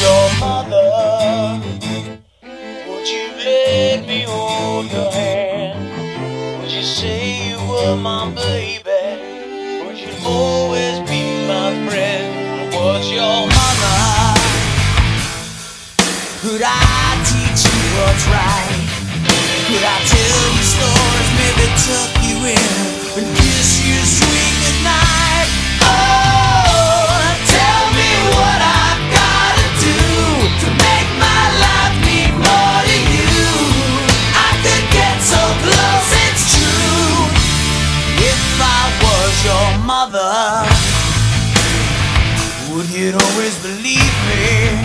your mother, would you let me hold your hand? Would you say you were my baby? Would you always be my friend? Was your mother? Could I teach you what's right? Could I tell you stories maybe tuck you in? Mother, would you always believe me?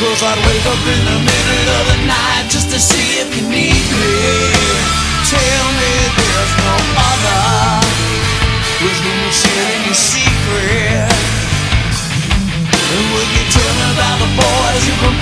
Cause I'd wake up in the middle of the night just to see if you need me. Tell me there's no other who's gonna share in your secret. And would you tell me about the boys you from